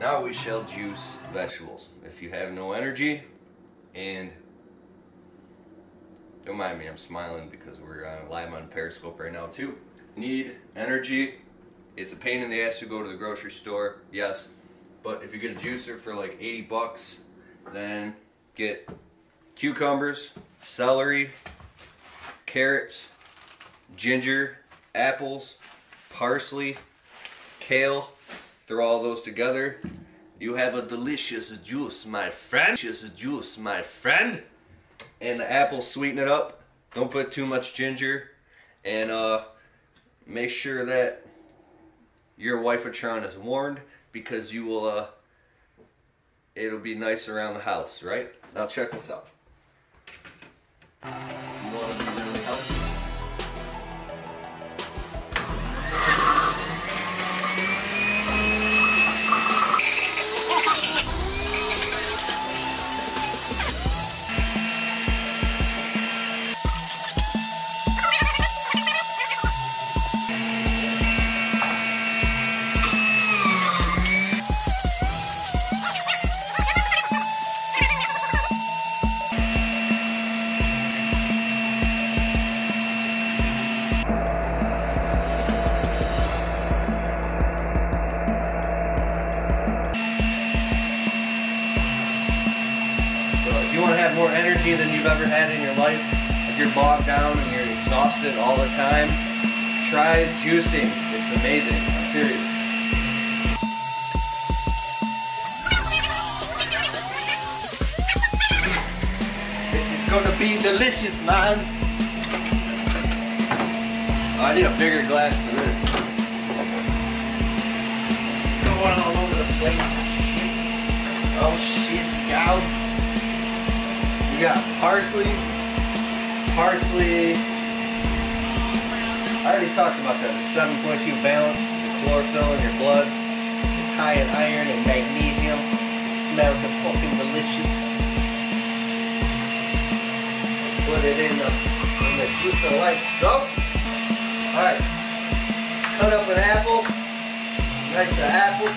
Now we shall juice vegetables. If you have no energy and don't mind me, I'm smiling because we're uh, live on Periscope right now too. Need energy. It's a pain in the ass to go to the grocery store, yes. But if you get a juicer for like 80 bucks, then get cucumbers, celery, carrots, ginger, apples, parsley, kale. Throw all those together. You have a delicious juice, my friend. Delicious juice, my friend. And the apples sweeten it up. Don't put too much ginger. And uh, make sure that your wife of Tron is warned because you will uh, it'll be nice around the house, right? Now check this out. All the time, try juicing. It's amazing. I'm serious. This is gonna be delicious, man. Oh, I need a bigger glass for this. Going all over the place. Oh shit, cow. You got parsley, parsley. I already talked about that. The 7.2 balance, the chlorophyll in your blood. It's high in iron and magnesium. It smells so fucking delicious. Put it in the in the juicer like so. Alright. Cut up an apple. Nice apple.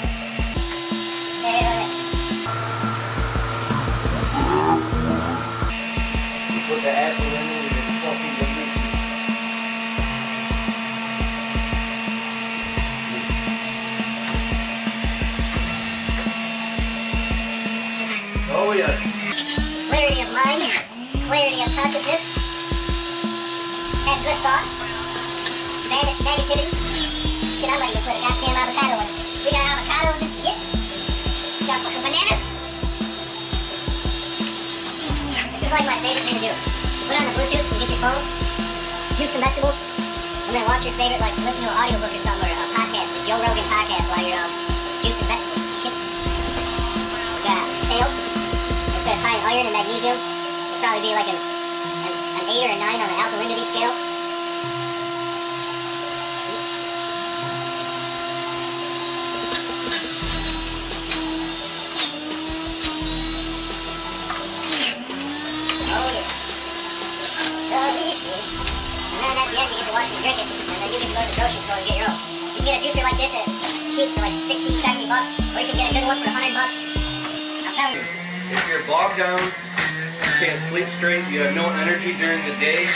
Consciousness, have good thoughts, banish negativity. Shit, I'm ready to put a goddamn avocado in. We got avocados and shit. We got fucking bananas. This is like my favorite thing to do. Put on the Bluetooth and get your phone, juice some vegetables, and then watch your favorite, like listen to an audiobook or something, or a podcast, the Joe Rogan podcast while you're um, juicing vegetables. Shit. We got kale. It says high in iron and magnesium. It'd probably be like an 8 or a 9 on the alkalinity scale. Oh yeah. And then at the end you get to watch me drink it, and then you get to go to the grocery store and get your own. You can get a juicer like this at cheap for like 60, 70 bucks, or you can get a good one for 100 bucks. I'm. If you're bogged down, can't sleep straight, you have no energy during the day,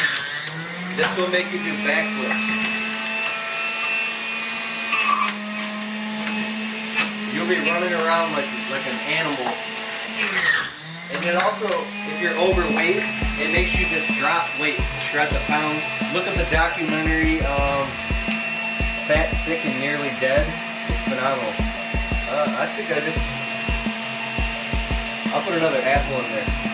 this will make you do backflips. You'll be running around like like an animal. And then also, if you're overweight, it makes you just drop weight, shred the pounds. Look at the documentary, um, Fat, Sick, and Nearly Dead. It's phenomenal. Uh, I think I just I'll put another apple in there.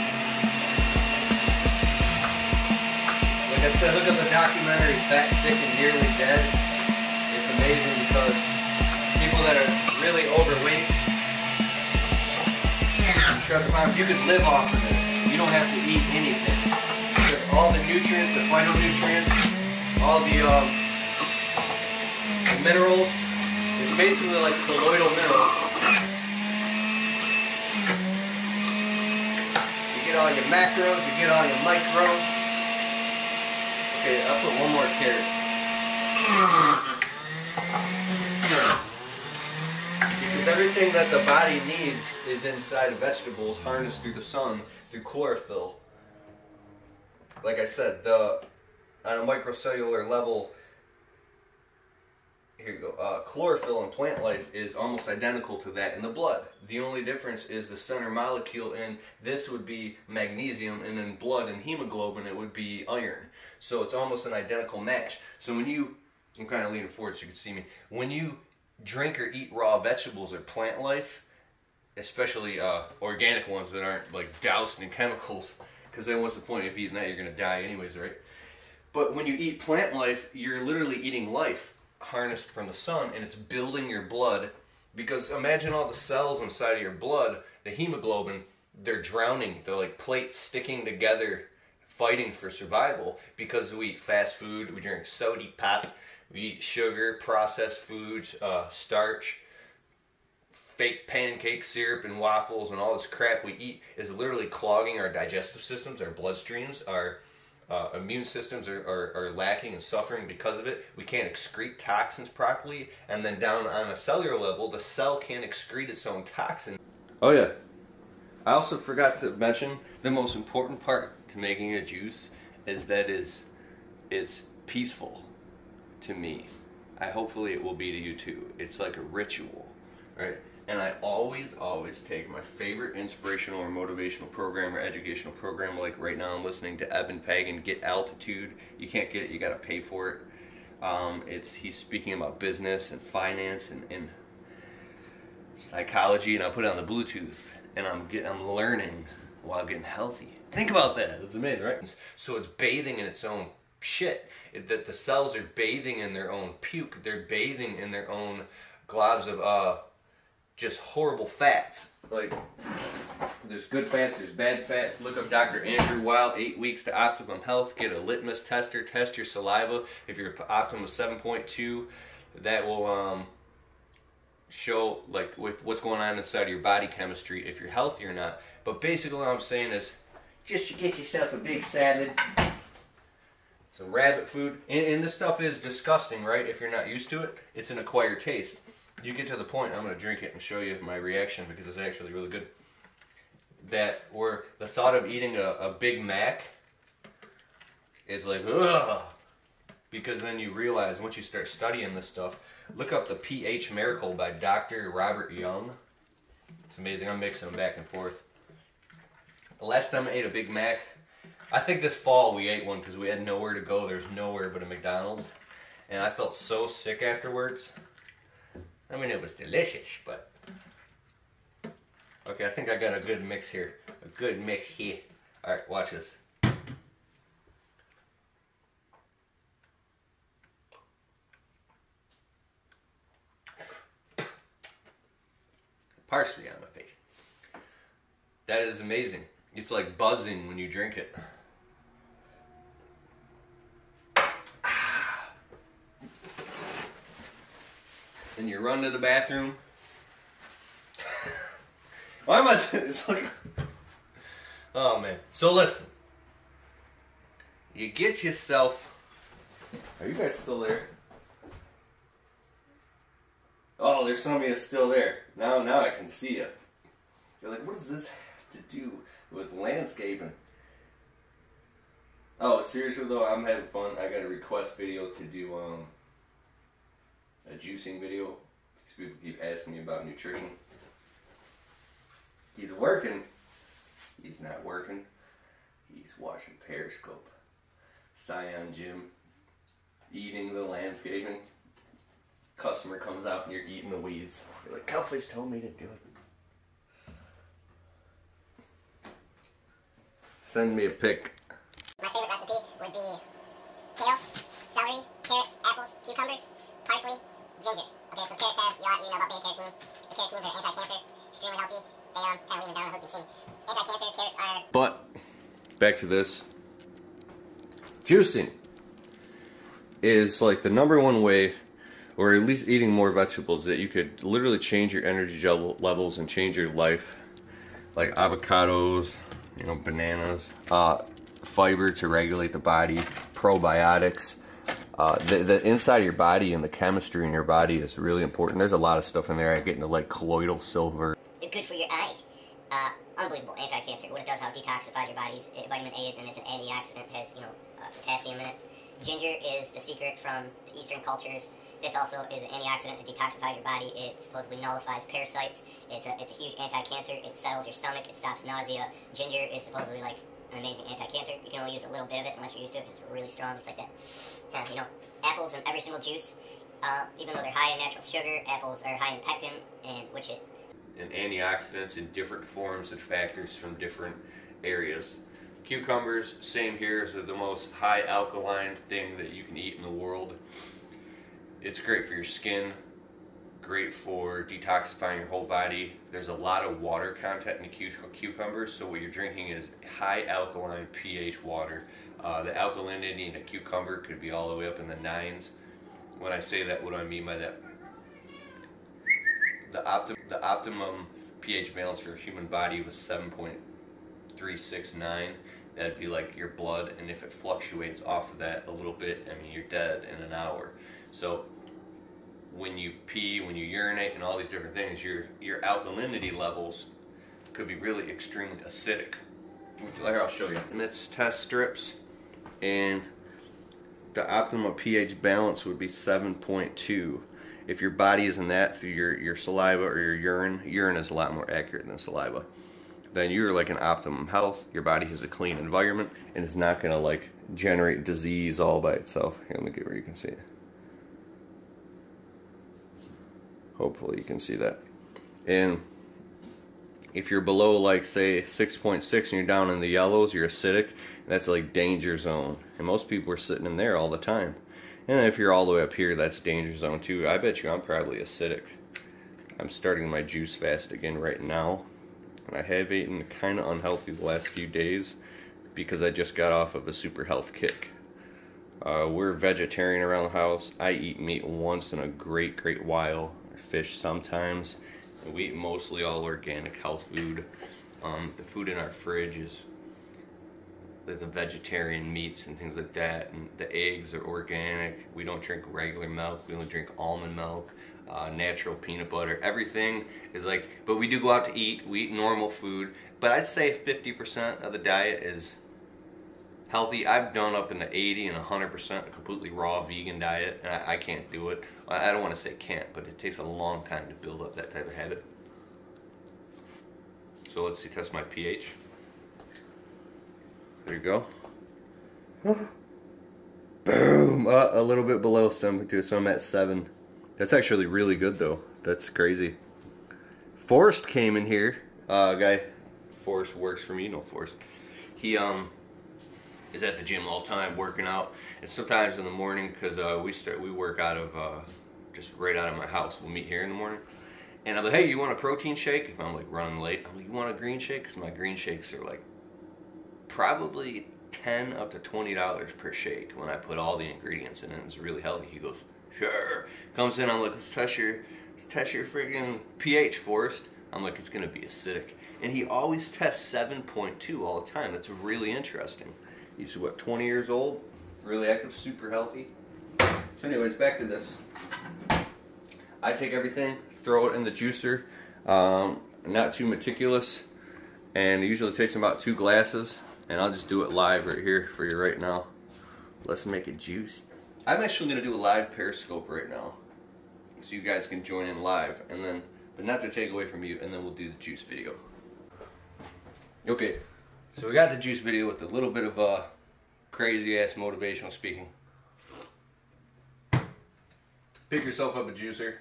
I said, look at the documentary Fat, Sick, and Nearly Dead. It's amazing because people that are really overweight, you could live off of this. You don't have to eat anything. Because all the nutrients, the phytonutrients, all the, um, the minerals, it's basically like colloidal minerals. You get all your macros, you get all your micros. Okay, I'll put one more carrot. Because everything that the body needs is inside of vegetables, harnessed through the sun, through chlorophyll. Like I said, the on a microcellular level, here you go. Uh, chlorophyll in plant life is almost identical to that in the blood. The only difference is the center molecule in this would be magnesium, and in blood and hemoglobin it would be iron. So it's almost an identical match. So when you, I'm kind of leaning forward so you can see me. When you drink or eat raw vegetables or plant life, especially uh, organic ones that aren't like doused in chemicals, because then what's the point of eating that? You're gonna die anyways, right? But when you eat plant life, you're literally eating life harnessed from the sun and it's building your blood because imagine all the cells inside of your blood, the hemoglobin, they're drowning. They're like plates sticking together fighting for survival because we eat fast food, we drink soda pop, we eat sugar, processed foods, uh, starch, fake pancake syrup and waffles and all this crap we eat is literally clogging our digestive systems, our bloodstreams, our uh, immune systems are, are, are, lacking and suffering because of it. We can't excrete toxins properly. And then down on a cellular level, the cell can't excrete its own toxin. Oh, yeah. I also forgot to mention the most important part to making a juice is that is it's peaceful to me. I hopefully it will be to you too. It's like a ritual, right? And I always, always take my favorite inspirational or motivational program or educational program. Like right now, I'm listening to Eben Pagan, Get Altitude. You can't get it; you got to pay for it. Um, it's he's speaking about business and finance and, and psychology, and I put it on the Bluetooth, and I'm getting, I'm learning while getting healthy. Think about that; it's amazing, right? So it's bathing in its own shit. It, that the cells are bathing in their own puke. They're bathing in their own globs of uh, just horrible fats. Like, there's good fats, there's bad fats. Look up Dr. Andrew Weil, eight weeks to optimum health. Get a litmus tester, test your saliva. If your optimum is 7.2, that will um, show like with what's going on inside of your body chemistry, if you're healthy or not. But basically, what I'm saying is, just get yourself a big salad, some rabbit food, and, and this stuff is disgusting, right? If you're not used to it, it's an acquired taste you get to the point, I'm going to drink it and show you my reaction because it's actually really good. That where the thought of eating a, a Big Mac is like, ugh. Because then you realize once you start studying this stuff, look up the pH Miracle by Dr. Robert Young. It's amazing. I'm mixing them back and forth. The last time I ate a Big Mac, I think this fall we ate one because we had nowhere to go. There's nowhere but a McDonald's. And I felt so sick afterwards. I mean, it was delicious, but... Okay, I think I got a good mix here. A good mix here. Alright, watch this. Partially on my face. That is amazing. It's like buzzing when you drink it. And you run to the bathroom. Why am I? It's like, oh man. So listen, you get yourself. Are you guys still there? Oh, there's some of you still there. Now, now I can see you. You're like, what does this have to do with landscaping? Oh, seriously though, I'm having fun. I got a request video to do um a juicing video. People keep asking me about nutrition. He's working. He's not working. He's watching Periscope. Scion Jim. Eating the landscaping. Customer comes out and you're eating the weeds. You're like, Kalfas told me to do it. Send me a pic. My favorite recipe would be kale, celery, carrots, apples, cucumbers, parsley, ginger. Okay, so carrots have, you, you know about beta carotene. The carotenes are anti-cancer, extremely healthy. They um, kind of leave down a hook and. Anti-cancer, carrots are... But, back to this. Juicing is like the number one way, or at least eating more vegetables, that you could literally change your energy levels and change your life. Like avocados, you know, bananas, uh, fiber to regulate the body, probiotics, Uh, the, the inside of your body and the chemistry in your body is really important. There's a lot of stuff in there. I get into like colloidal silver. They're good for your eyes. Uh, unbelievable anti-cancer. What it does, how it detoxifies your body. Uh, vitamin A, and it's an antioxidant. Has you know uh, potassium in it. Ginger is the secret from the Eastern cultures. This also is an antioxidant that detoxifies your body. It supposedly nullifies parasites. It's a, it's a huge anti-cancer. It settles your stomach. It stops nausea. Ginger is supposedly like an amazing anti-cancer. You can only use a little bit of it unless you're used to it. It's really strong. It's like that. Kind of, you know, apples in every single juice. Uh, even though they're high in natural sugar, apples are high in pectin, and which it and antioxidants in different forms and factors from different areas. Cucumbers, same here, is the most high alkaline thing that you can eat in the world. It's great for your skin, great for detoxifying your whole body. There's a lot of water content in the cucumbers, so what you're drinking is high alkaline pH water. Uh, the alkalinity in a cucumber could be all the way up in the nines. When I say that, what do I mean by that? The, optim the optimum pH balance for a human body was 7.369. That'd be like your blood, and if it fluctuates off of that a little bit, I mean, you're dead in an hour. So when you pee, when you urinate, and all these different things, your your alkalinity levels could be really extremely acidic. Here, I'll show you. And it's test strips, and the optimal pH balance would be 7.2. If your body is in that through your, your saliva or your urine, urine is a lot more accurate than saliva, then you're like an optimum health. Your body has a clean environment and it's not gonna like generate disease all by itself. Here, let me get where you can see it. Hopefully you can see that. And if you're below like say 6.6 and you're down in the yellows, you're acidic, that's like danger zone. And most people are sitting in there all the time. And if you're all the way up here, that's danger zone too. I bet you I'm probably acidic. I'm starting my juice fast again right now. And I have eaten kind of unhealthy the last few days because I just got off of a super health kick. Uh, we're vegetarian around the house. I eat meat once in a great, great while fish sometimes. We eat mostly all organic health food. Um, the food in our fridge is the vegetarian meats and things like that. And the eggs are organic. We don't drink regular milk. We only drink almond milk. Uh, natural peanut butter. Everything is like, but we do go out to eat. We eat normal food. But I'd say 50% of the diet is healthy. I've done up in the 80 and 100% a completely raw vegan diet, and I, I can't do it. I don't want to say can't, but it takes a long time to build up that type of habit. So let's see, test my pH. There you go. Boom! Uh, a little bit below 7.2, so I'm at 7. That's actually really good, though. That's crazy. Forrest came in here. Uh, guy, Forrest works for me, no Forrest. He, um, is at the gym all the time working out. And sometimes in the morning because uh, we start we work out of uh, just right out of my house. We'll meet here in the morning. And I'm like hey you want a protein shake? If I'm like running late I'm like you want a green shake? Because my green shakes are like probably 10 up to 20 dollars per shake when I put all the ingredients in it it's really healthy. He goes sure. Comes in I'm like let's test your let's test your freaking pH Forrest. I'm like it's gonna be acidic. And he always tests 7.2 all the time. That's really interesting He's what, 20 years old, really active, super healthy. So, anyways, back to this. I take everything, throw it in the juicer. Um, not too meticulous, and it usually takes about two glasses. And I'll just do it live right here for you right now. Let's make it juice. I'm actually going to do a live Periscope right now, so you guys can join in live, and then, but not to take away from you, and then we'll do the juice video. Okay, so we got the juice video with a little bit of uh, crazy ass motivational speaking. Pick yourself up a juicer.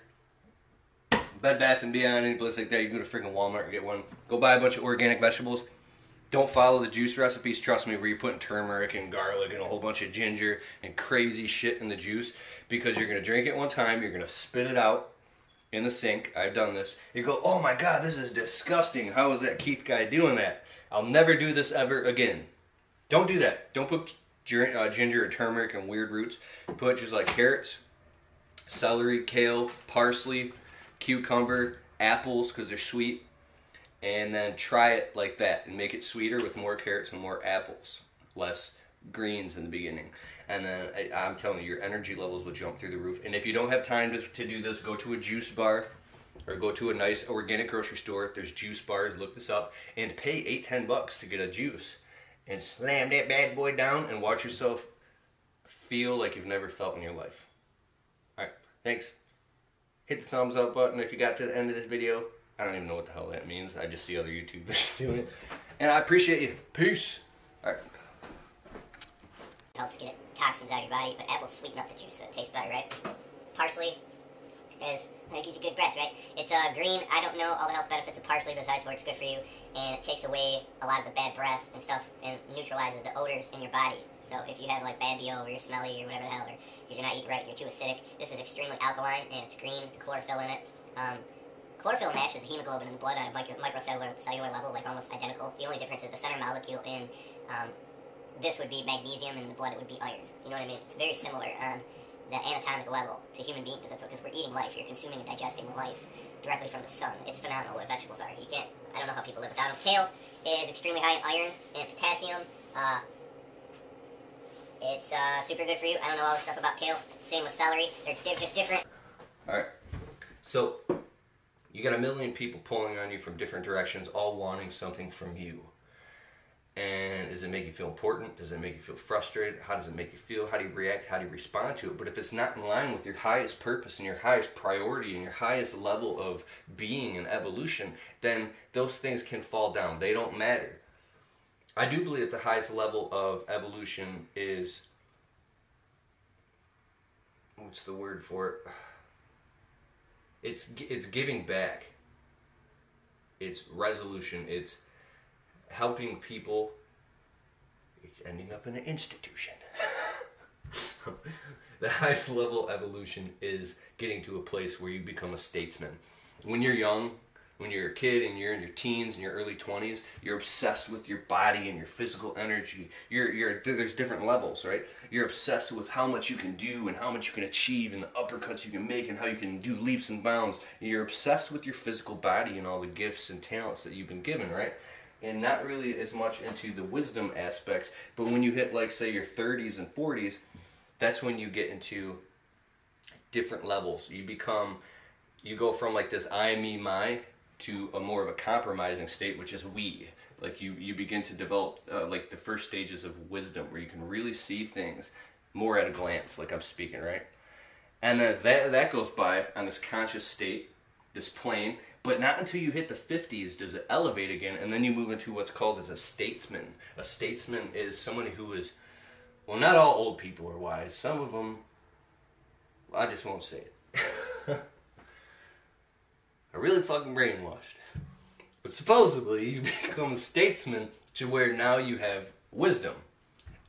Bed Bath and Beyond, any place like that, you go to freaking Walmart and get one. Go buy a bunch of organic vegetables. Don't follow the juice recipes, trust me, where you're putting turmeric and garlic and a whole bunch of ginger and crazy shit in the juice because you're going to drink it one time, you're going to spit it out in the sink. I've done this. You go, oh my god, this is disgusting. How is that Keith guy doing that? I'll never do this ever again. Don't do that. Don't put uh, ginger and turmeric and weird roots. Put just like carrots, celery, kale, parsley, cucumber, apples because they're sweet. And then try it like that and make it sweeter with more carrots and more apples. Less greens in the beginning. and then I, I'm telling you, your energy levels will jump through the roof. And if you don't have time to, to do this, go to a juice bar or go to a nice organic grocery store. There's juice bars. Look this up and pay eight ten bucks to get a juice and slam that bad boy down and watch yourself feel like you've never felt in your life. All right, thanks. Hit the thumbs up button if you got to the end of this video. I don't even know what the hell that means. I just see other YouTubers doing it. And I appreciate you. Peace. All right. helps get toxins out of your body, but apples sweeten up the juice so it tastes better, right? Parsley is it gives you good breath, right? It's uh, green. I don't know all the health benefits of parsley besides where it's good for you, and it takes away a lot of the bad breath and stuff, and neutralizes the odors in your body. So if you have like bad BO or you're smelly or whatever the hell, or because you're not eating right, you're too acidic, this is extremely alkaline and it's green, the chlorophyll in it. Um, chlorophyll matches the hemoglobin in the blood on a micro, microcellular cellular level, like almost identical. The only difference is the center molecule in um, this would be magnesium, and in the blood it would be iron. You know what I mean? It's very similar on the anatomic level to human beings. That's because we're eating life. You're consuming and digesting life directly from the sun. It's phenomenal what vegetables are. You can't. I don't know how people live without them. Kale is extremely high in iron and potassium. Uh, it's uh, super good for you. I don't know all the stuff about kale. Same with celery. They're, they're just different. All right. So you got a million people pulling on you from different directions, all wanting something from you. And does it make you feel important? Does it make you feel frustrated? How does it make you feel? How do you react? How do you respond to it? But if it's not in line with your highest purpose and your highest priority and your highest level of being and evolution, then those things can fall down. They don't matter. I do believe that the highest level of evolution is what's the word for it? It's it's giving back. It's resolution. It's helping people. It's ending up in an institution. the highest level evolution is getting to a place where you become a statesman. When you're young, when you're a kid and you're in your teens and your early 20s you're obsessed with your body and your physical energy you're, you're there's different levels right you're obsessed with how much you can do and how much you can achieve and the uppercuts you can make and how you can do leaps and bounds you're obsessed with your physical body and all the gifts and talents that you've been given right and not really as much into the wisdom aspects but when you hit like say your 30s and 40s that's when you get into different levels you become you go from like this I, me, my to a more of a compromising state, which is we. Like you, you begin to develop uh, like the first stages of wisdom, where you can really see things more at a glance, like I'm speaking, right? And then that that goes by on this conscious state, this plane. But not until you hit the 50s does it elevate again, and then you move into what's called as a statesman. A statesman is somebody who is, well, not all old people are wise. Some of them, I just won't say it. are really fucking brainwashed. But supposedly you become a statesman to where now you have wisdom.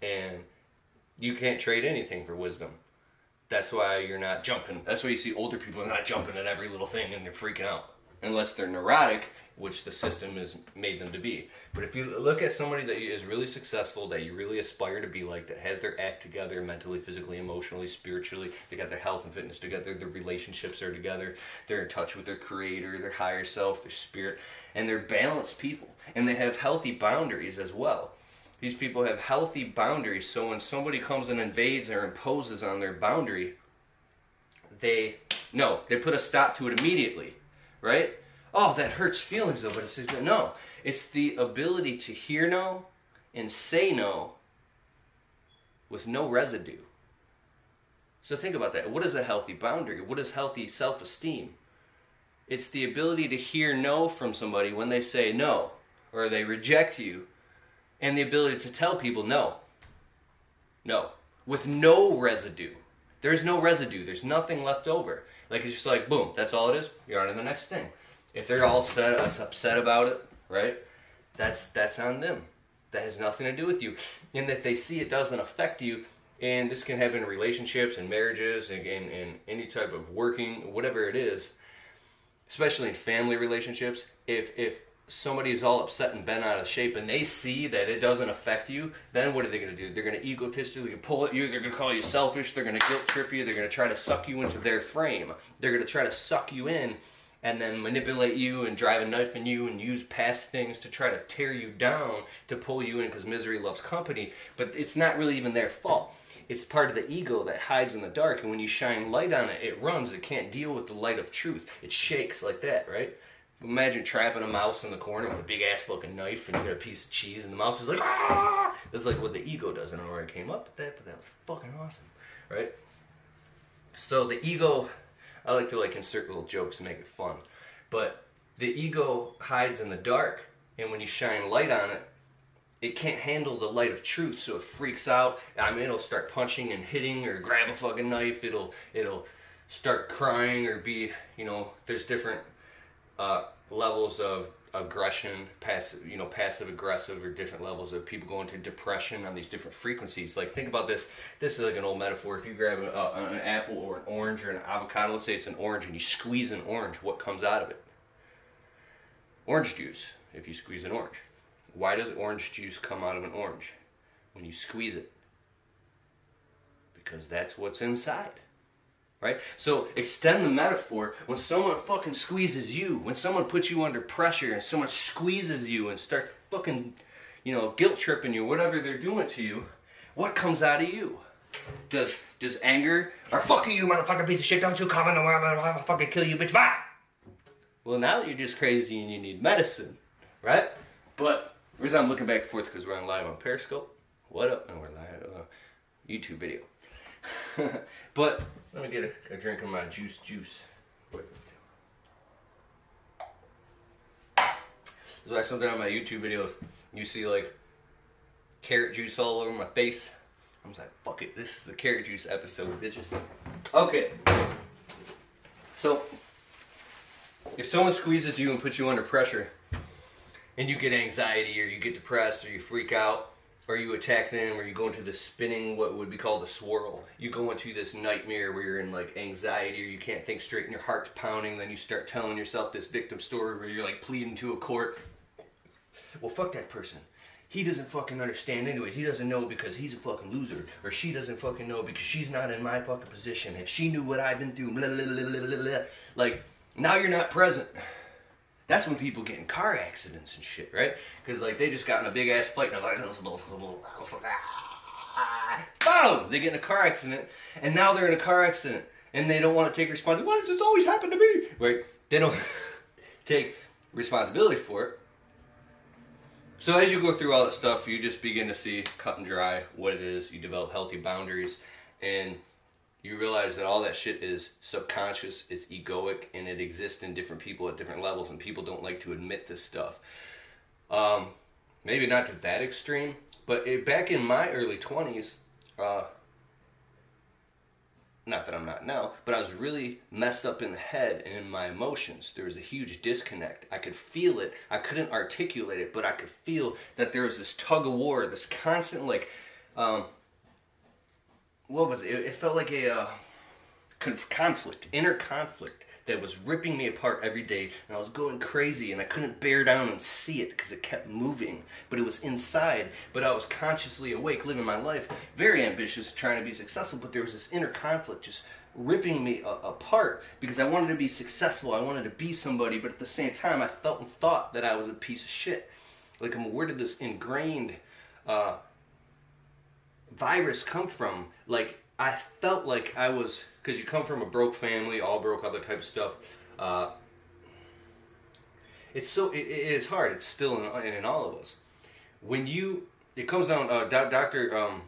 And you can't trade anything for wisdom. That's why you're not jumping. That's why you see older people are not jumping at every little thing and they're freaking out. Unless they're neurotic which the system has made them to be. But if you look at somebody that is really successful, that you really aspire to be like, that has their act together mentally, physically, emotionally, spiritually, they got their health and fitness together, their relationships are together, they're in touch with their creator, their higher self, their spirit, and they're balanced people. And they have healthy boundaries as well. These people have healthy boundaries, so when somebody comes and invades or imposes on their boundary, they no, they put a stop to it immediately, right? oh, that hurts feelings though, but it's no. It's the ability to hear no and say no with no residue. So think about that. What is a healthy boundary? What is healthy self esteem? It's the ability to hear no from somebody when they say no or they reject you, and the ability to tell people no. No. With no residue. There's no residue, there's nothing left over. Like it's just like, boom, that's all it is. You're on to the next thing. If they're all set, uh, upset about it, right? That's that's on them. That has nothing to do with you. And if they see it doesn't affect you, and this can happen in relationships and marriages and in any type of working, whatever it is, especially in family relationships, if if somebody is all upset and bent out of shape and they see that it doesn't affect you, then what are they going to do? They're going to egotistically pull at you. They're going to call you selfish. They're going to guilt trip you. They're going to try to suck you into their frame. They're going to try to suck you in and then manipulate you and drive a knife in you and use past things to try to tear you down to pull you in because misery loves company but it's not really even their fault it's part of the ego that hides in the dark, and when you shine light on it, it runs. It can't deal with the light of truth. It shakes like that, right? Imagine trapping a mouse in the corner with a big ass fucking knife, and you get a piece of cheese, and the mouse is like, ah! That's like what the ego does. I don't know where I came up with that, but that was fucking awesome, right? So the ego, I like to like insert little jokes and make it fun, but the ego hides in the dark, and when you shine light on it, it can't handle the light of truth, so it freaks out. I mean, it'll start punching and hitting, or grab a fucking knife. It'll it'll start crying, or be you know. There's different uh, levels of aggression, passive you know passive aggressive, or different levels of people going to depression on these different frequencies. Like think about this. This is like an old metaphor. If you grab an, uh, an apple or an orange or an avocado, let's say it's an orange, and you squeeze an orange, what comes out of it? Orange juice. If you squeeze an orange why does orange juice come out of an orange when you squeeze it? Because that's what's inside. Right? So extend the metaphor. When someone fucking squeezes you, when someone puts you under pressure and someone squeezes you and starts fucking, you know, guilt tripping you, whatever they're doing to you, what comes out of you? Does does anger or fuck you, motherfucker piece of shit, don't you come in, I'm gonna fucking kill you, bitch, bye! Well, now you're just crazy and you need medicine, right? But the reason I'm looking back and forth because we're on live on Periscope. What up? And we're live uh, YouTube video. but let me get a, a, drink of my juice juice. There's like something on my YouTube videos. You see like carrot juice all over my face. I'm like, fuck it, this is the carrot juice episode, bitches. Okay. So, if someone squeezes you and puts you under pressure, and you get anxiety or you get depressed or you freak out or you attack them or you go into the spinning what would be called a swirl you go into this nightmare where you're in like anxiety or you can't think straight and your heart's pounding then you start telling yourself this victim story where you're like pleading to a court well fuck that person he doesn't fucking understand anyways. He doesn't know because he's a fucking loser. Or she doesn't fucking know because she's not in my fucking position. If she knew what I've been through, blah, blah, blah, like, now you're not present. That's when people get in car accidents and shit, right? Because like they just got in a big ass fight and they're like, ah. boom! They get in a car accident and now they're in a car accident and they don't want to take responsibility. Why does this always happen to me? Right? They don't take responsibility for it. So as you go through all that stuff, you just begin to see cut and dry what it is. You develop healthy boundaries and you realize that all that shit is subconscious, it's egoic, and it exists in different people at different levels, and people don't like to admit this stuff. Um, maybe not to that extreme, but it, back in my early 20s, uh, not that I'm not now, but I was really messed up in the head and in my emotions. There was a huge disconnect. I could feel it. I couldn't articulate it, but I could feel that there was this tug of war, this constant, like, um, what was it? It felt like a uh, conflict, inner conflict that was ripping me apart every day, and I was going crazy, and I couldn't bear down and see it because it kept moving. But it was inside. But I was consciously awake, living my life, very ambitious, trying to be successful. But there was this inner conflict just ripping me a- apart because I wanted to be successful. I wanted to be somebody, but at the same time, I felt and thought that I was a piece of shit. Like, I'm aware of this ingrained uh, virus come from? Like I felt like I was because you come from a broke family, all broke, other type of stuff. Uh, it's so it, it is hard. It's still in, in all of us. When you it comes down, uh, Doctor um,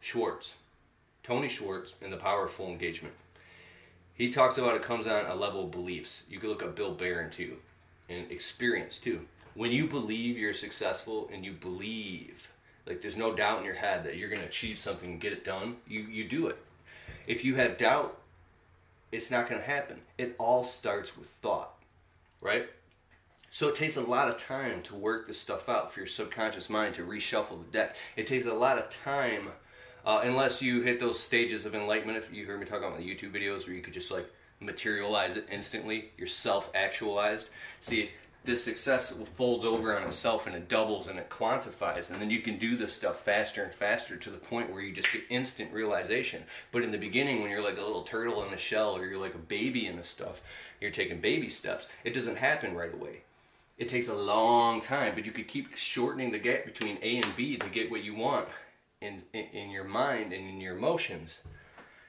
Schwartz, Tony Schwartz, in the Power of Full Engagement. He talks about it comes on a level of beliefs. You can look up Bill Barron too, and experience too. When you believe you're successful and you believe like there's no doubt in your head that you're going to achieve something and get it done, you you do it. If you have doubt, it's not going to happen. It all starts with thought, right? So it takes a lot of time to work this stuff out for your subconscious mind to reshuffle the deck. It takes a lot of time, uh, unless you hit those stages of enlightenment. If you heard me talk about the YouTube videos where you could just like materialize it instantly, you're self-actualized. See, the success folds over on itself and it doubles and it quantifies and then you can do this stuff faster and faster to the point where you just get instant realization but in the beginning when you're like a little turtle in a shell or you're like a baby in this stuff you're taking baby steps it doesn't happen right away it takes a long time but you could keep shortening the gap between a and b to get what you want in, in in your mind and in your emotions.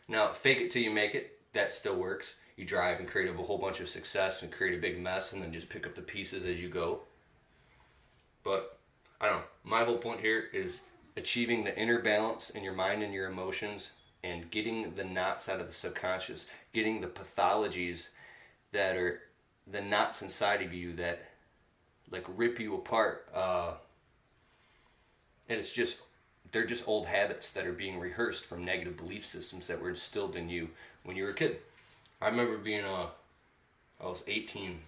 Now, fake it till you make it. That still works. You drive and create a whole bunch of success and create a big mess, and then just pick up the pieces as you go. But I don't know. My whole point here is achieving the inner balance in your mind and your emotions and getting the knots out of the subconscious, getting the pathologies that are the knots inside of you that like rip you apart. Uh, and it's just they're just old habits that are being rehearsed from negative belief systems that were instilled in you when you were a kid. I remember being uh, I was 18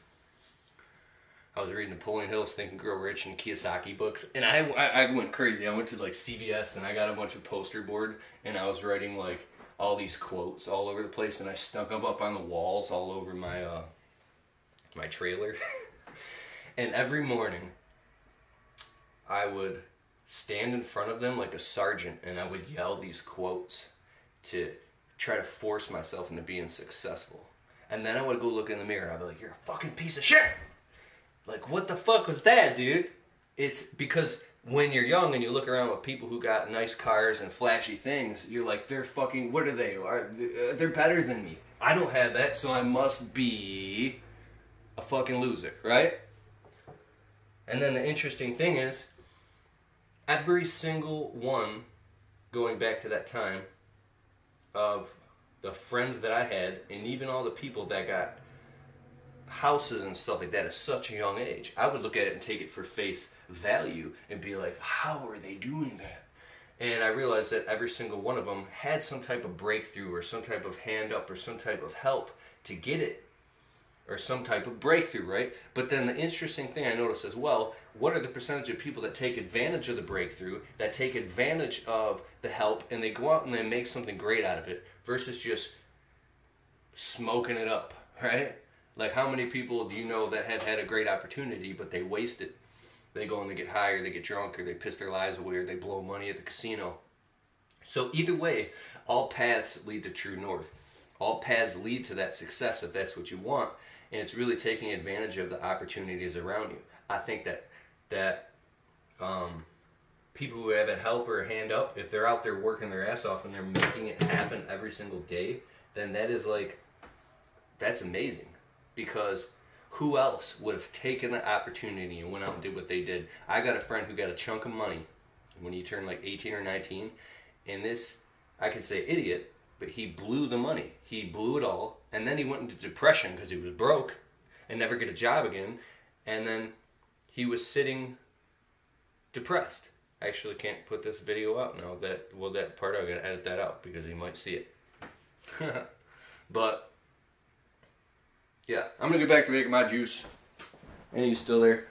I was reading Napoleon Hill's Think and Grow Rich and Kiyosaki books, and I, I, I went crazy. I went to like CVS and I got a bunch of poster board, and I was writing like all these quotes all over the place, and I stuck them up on the walls all over my uh, my trailer. and every morning, I would stand in front of them like a sergeant, and I would yell these quotes to try to force myself into being successful. And then I would go look in the mirror. I'd be like, "You're a fucking piece of shit." Like, what the fuck was that, dude? It's because when you're young and you look around with people who got nice cars and flashy things, you're like, they're fucking, what are they? Are, uh, they're better than me. I don't have that, so I must be a fucking loser, right? And then the interesting thing is, every single one, going back to that time, of the friends that I had, and even all the people that got houses and stuff like that at such a young age. I would look at it and take it for face value and be like, how are they doing that? And I realized that every single one of them had some type of breakthrough or some type of hand up or some type of help to get it or some type of breakthrough, right? But then the interesting thing I noticed as well, what are the percentage of people that take advantage of the breakthrough, that take advantage of the help, and they go out and they make something great out of it versus just smoking it up, right? Like, how many people do you know that have had a great opportunity, but they waste it? They go and they get high, or they get drunk, or they piss their lives away, or they blow money at the casino. So, either way, all paths lead to true north. All paths lead to that success if that's what you want, and it's really taking advantage of the opportunities around you. I think that that um, people who have a help or a hand up, if they're out there working their ass off and they're making it happen every single day, then that is like that's amazing because who else would have taken the opportunity and went out and did what they did? I got a friend who got a chunk of money when he turned like 18 or 19, and this, I could say idiot, but he blew the money. He blew it all, and then he went into depression because he was broke and never get a job again, and then he was sitting depressed. I actually can't put this video out now. That well, that part I'm gonna edit that out because he might see it. but yeah, I'm gonna get back to making my juice. And you still there?